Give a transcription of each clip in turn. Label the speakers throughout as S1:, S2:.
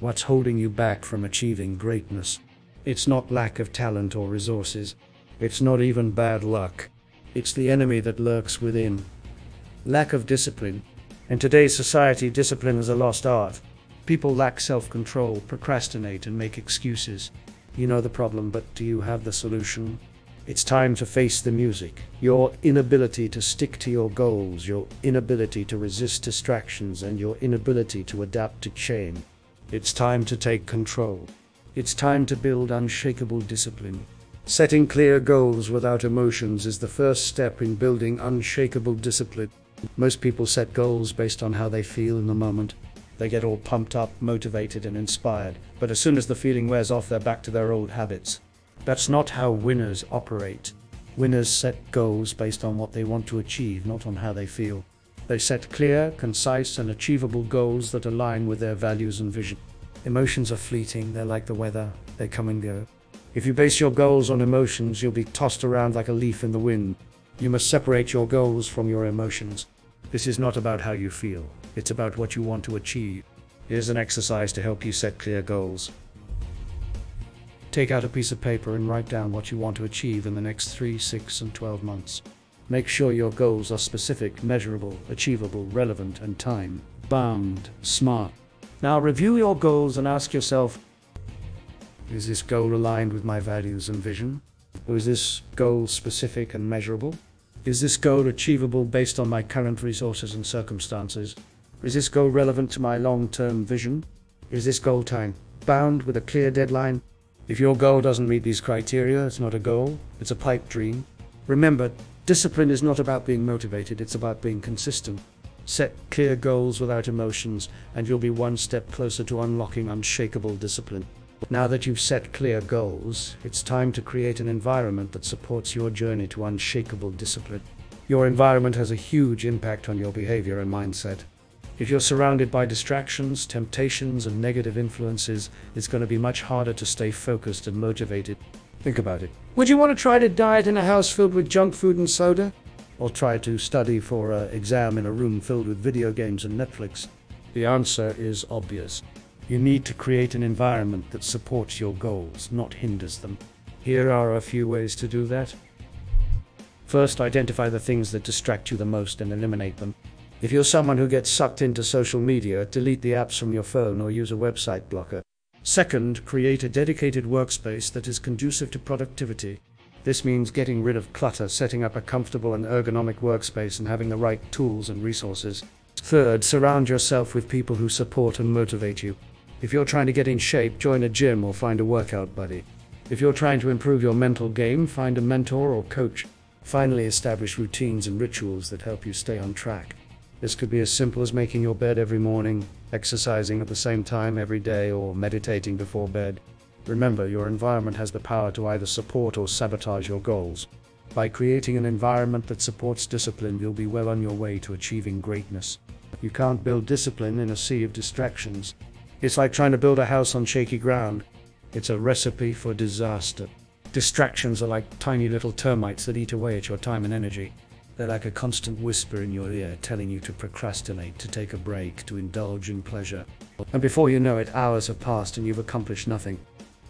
S1: What's holding you back from achieving greatness? It's not lack of talent or resources. It's not even bad luck. It's the enemy that lurks within. Lack of discipline. In today's society, discipline is a lost art. People lack self control, procrastinate, and make excuses. You know the problem, but do you have the solution? It's time to face the music. Your inability to stick to your goals, your inability to resist distractions, and your inability to adapt to change. It's time to take control. It's time to build unshakable discipline. Setting clear goals without emotions is the first step in building unshakable discipline. Most people set goals based on how they feel in the moment. They get all pumped up, motivated, and inspired, but as soon as the feeling wears off, they're back to their old habits. That's not how winners operate. Winners set goals based on what they want to achieve, not on how they feel. They set clear, concise, and achievable goals that align with their values and vision. Emotions are fleeting, they're like the weather, they come and go. If you base your goals on emotions, you'll be tossed around like a leaf in the wind. You must separate your goals from your emotions. This is not about how you feel, it's about what you want to achieve. Here's an exercise to help you set clear goals. Take out a piece of paper and write down what you want to achieve in the next 3, 6, and 12 months. Make sure your goals are specific, measurable, achievable, relevant, and time bound, smart. Now review your goals and ask yourself Is this goal aligned with my values and vision? Or is this goal specific and measurable? Is this goal achievable based on my current resources and circumstances? Is this goal relevant to my long term vision? Is this goal time bound with a clear deadline? If your goal doesn't meet these criteria, it's not a goal, it's a pipe dream. Remember, discipline is not about being motivated, it's about being consistent. Set clear goals without emotions, and you'll be one step closer to unlocking unshakable discipline. Now that you've set clear goals, it's time to create an environment that supports your journey to unshakable discipline. Your environment has a huge impact on your behavior and mindset. If you're surrounded by distractions, temptations, and negative influences, it's going to be much harder to stay focused and motivated. Think about it. Would you want to try to diet in a house filled with junk food and soda? Or try to study for an exam in a room filled with video games and Netflix? The answer is obvious. You need to create an environment that supports your goals, not hinders them. Here are a few ways to do that. First, identify the things that distract you the most and eliminate them. If you're someone who gets sucked into social media, delete the apps from your phone or use a website blocker. Second, create a dedicated workspace that is conducive to productivity. This means getting rid of clutter, setting up a comfortable and ergonomic workspace, and having the right tools and resources. Third, surround yourself with people who support and motivate you. If you're trying to get in shape, join a gym or find a workout buddy. If you're trying to improve your mental game, find a mentor or coach. Finally, establish routines and rituals that help you stay on track. This could be as simple as making your bed every morning, exercising at the same time every day, or meditating before bed. Remember, your environment has the power to either support or sabotage your goals. By creating an environment that supports discipline, you'll be well on your way to achieving greatness. You can't build discipline in a sea of distractions. It's like trying to build a house on shaky ground. It's a recipe for disaster. Distractions are like tiny little termites that eat away at your time and energy. They're like a constant whisper in your ear telling you to procrastinate, to take a break, to indulge in pleasure. And before you know it, hours have passed and you've accomplished nothing.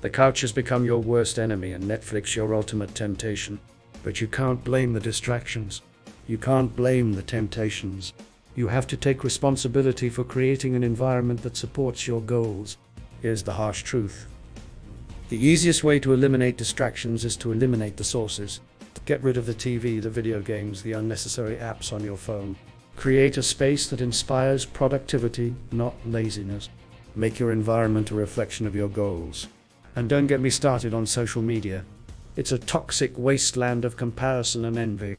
S1: The couch has become your worst enemy and Netflix your ultimate temptation. But you can't blame the distractions. You can't blame the temptations. You have to take responsibility for creating an environment that supports your goals. Here's the harsh truth. The easiest way to eliminate distractions is to eliminate the sources. Get rid of the TV, the video games, the unnecessary apps on your phone. Create a space that inspires productivity, not laziness. Make your environment a reflection of your goals. And don't get me started on social media. It's a toxic wasteland of comparison and envy.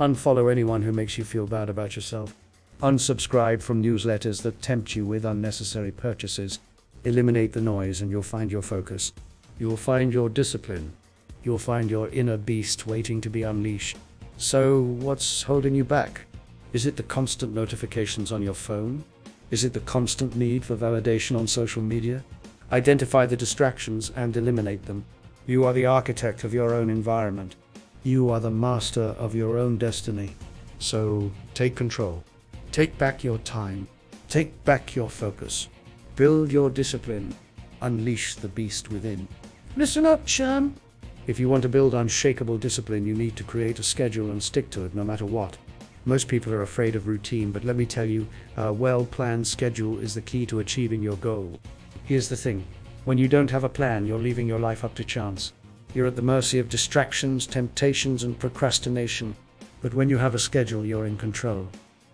S1: Unfollow anyone who makes you feel bad about yourself. Unsubscribe from newsletters that tempt you with unnecessary purchases. Eliminate the noise and you'll find your focus. You'll find your discipline you'll find your inner beast waiting to be unleashed. So, what's holding you back? Is it the constant notifications on your phone? Is it the constant need for validation on social media? Identify the distractions and eliminate them. You are the architect of your own environment. You are the master of your own destiny. So take control. Take back your time. Take back your focus. Build your discipline. Unleash the beast within. Listen up, Chan. If you want to build unshakable discipline, you need to create a schedule and stick to it no matter what. Most people are afraid of routine, but let me tell you, a well planned schedule is the key to achieving your goal. Here's the thing when you don't have a plan, you're leaving your life up to chance. You're at the mercy of distractions, temptations, and procrastination. But when you have a schedule, you're in control.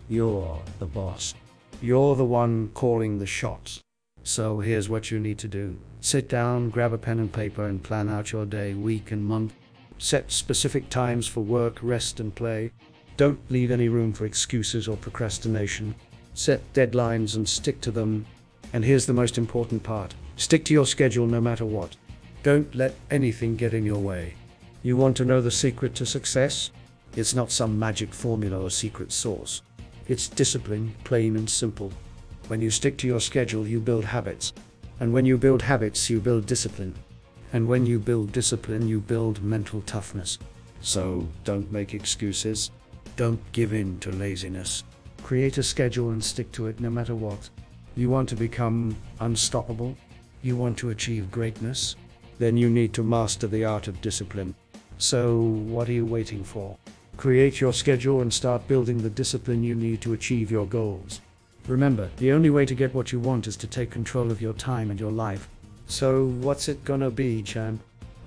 S1: You're the boss. You're the one calling the shots. So here's what you need to do sit down, grab a pen and paper, and plan out your day, week, and month. Set specific times for work, rest, and play. Don't leave any room for excuses or procrastination. Set deadlines and stick to them. And here's the most important part stick to your schedule no matter what. Don't let anything get in your way. You want to know the secret to success? It's not some magic formula or secret sauce. It's discipline, plain and simple. When you stick to your schedule, you build habits. And when you build habits, you build discipline. And when you build discipline, you build mental toughness. So don't make excuses. Don't give in to laziness. Create a schedule and stick to it no matter what. You want to become unstoppable? You want to achieve greatness? Then you need to master the art of discipline. So, what are you waiting for? Create your schedule and start building the discipline you need to achieve your goals. Remember, the only way to get what you want is to take control of your time and your life. So, what's it gonna be, champ?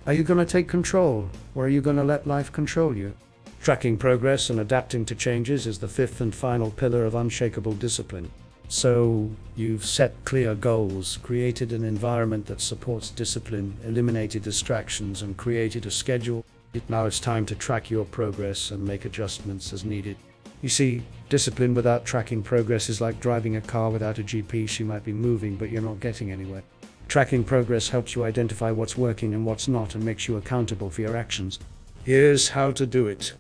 S1: Are you gonna take control, or are you gonna let life control you? Tracking progress and adapting to changes is the fifth and final pillar of unshakable discipline. So, you've set clear goals, created an environment that supports discipline, eliminated distractions, and created a schedule. Now it's time to track your progress and make adjustments as needed. You see, discipline without tracking progress is like driving a car without a GPS. You might be moving, but you're not getting anywhere. Tracking progress helps you identify what's working and what's not and makes you accountable for your actions. Here's how to do it.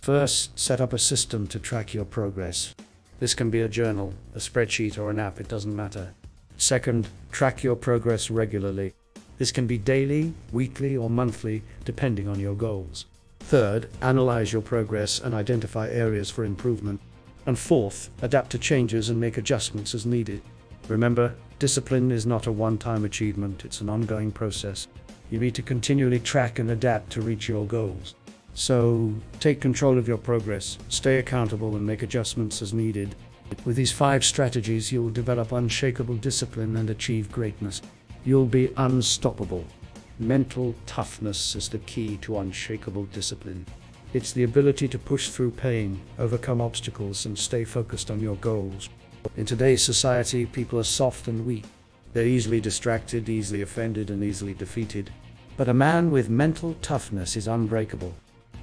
S1: First, set up a system to track your progress. This can be a journal, a spreadsheet, or an app, it doesn't matter. Second, track your progress regularly. This can be daily, weekly, or monthly, depending on your goals. Third, analyze your progress and identify areas for improvement. And fourth, adapt to changes and make adjustments as needed. Remember, discipline is not a one time achievement, it's an ongoing process. You need to continually track and adapt to reach your goals. So take control of your progress, stay accountable, and make adjustments as needed. With these five strategies, you'll develop unshakable discipline and achieve greatness. You'll be unstoppable. Mental toughness is the key to unshakable discipline. It's the ability to push through pain, overcome obstacles, and stay focused on your goals. In today's society, people are soft and weak. They're easily distracted, easily offended, and easily defeated. But a man with mental toughness is unbreakable.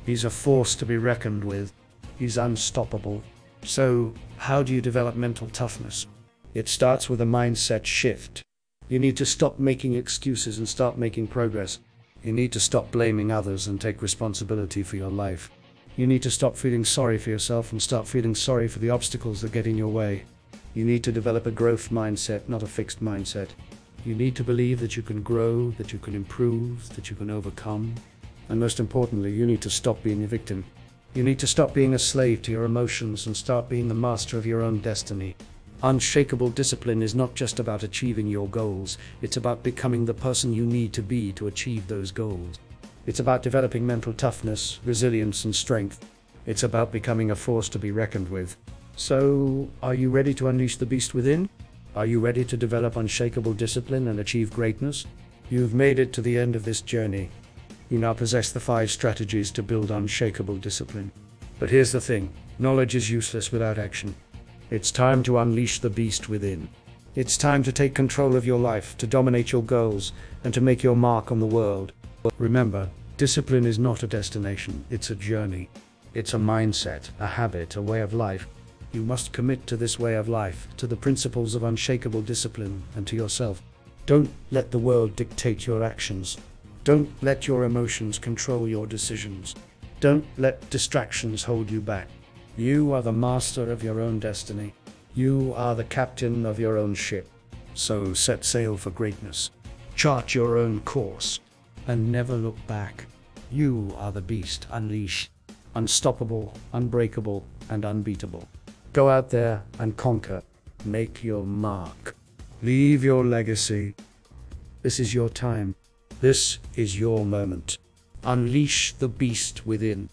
S1: He's a force to be reckoned with. He's unstoppable. So, how do you develop mental toughness? It starts with a mindset shift. You need to stop making excuses and start making progress. You need to stop blaming others and take responsibility for your life. You need to stop feeling sorry for yourself and start feeling sorry for the obstacles that get in your way. You need to develop a growth mindset, not a fixed mindset. You need to believe that you can grow, that you can improve, that you can overcome, and most importantly, you need to stop being a victim. You need to stop being a slave to your emotions and start being the master of your own destiny. Unshakable discipline is not just about achieving your goals, it's about becoming the person you need to be to achieve those goals. It's about developing mental toughness, resilience, and strength. It's about becoming a force to be reckoned with. So, are you ready to unleash the beast within? Are you ready to develop unshakable discipline and achieve greatness? You've made it to the end of this journey. You now possess the five strategies to build unshakable discipline. But here's the thing knowledge is useless without action. It's time to unleash the beast within. It's time to take control of your life, to dominate your goals, and to make your mark on the world. Remember, discipline is not a destination, it's a journey. It's a mindset, a habit, a way of life. You must commit to this way of life, to the principles of unshakable discipline, and to yourself. Don't let the world dictate your actions. Don't let your emotions control your decisions. Don't let distractions hold you back. You are the master of your own destiny. You are the captain of your own ship. So set sail for greatness. Chart your own course and never look back. You are the beast unleashed, unstoppable, unbreakable, and unbeatable. Go out there and conquer. Make your mark. Leave your legacy. This is your time. This is your moment. Unleash the beast within.